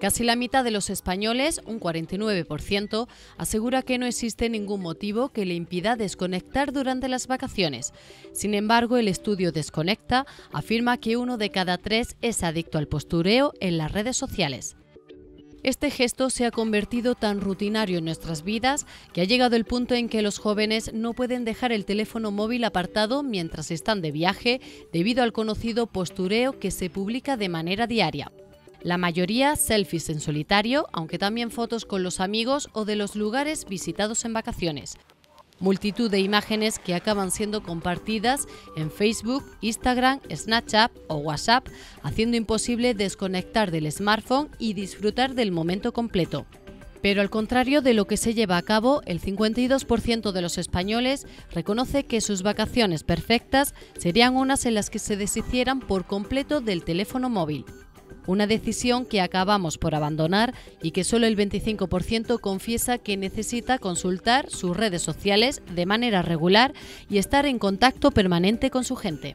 Casi la mitad de los españoles, un 49%, asegura que no existe ningún motivo que le impida desconectar durante las vacaciones. Sin embargo, el estudio Desconecta afirma que uno de cada tres es adicto al postureo en las redes sociales. Este gesto se ha convertido tan rutinario en nuestras vidas que ha llegado el punto en que los jóvenes no pueden dejar el teléfono móvil apartado mientras están de viaje debido al conocido postureo que se publica de manera diaria. La mayoría selfies en solitario, aunque también fotos con los amigos o de los lugares visitados en vacaciones. Multitud de imágenes que acaban siendo compartidas en Facebook, Instagram, Snapchat o WhatsApp, haciendo imposible desconectar del smartphone y disfrutar del momento completo. Pero al contrario de lo que se lleva a cabo, el 52% de los españoles reconoce que sus vacaciones perfectas serían unas en las que se deshicieran por completo del teléfono móvil una decisión que acabamos por abandonar y que solo el 25% confiesa que necesita consultar sus redes sociales de manera regular y estar en contacto permanente con su gente.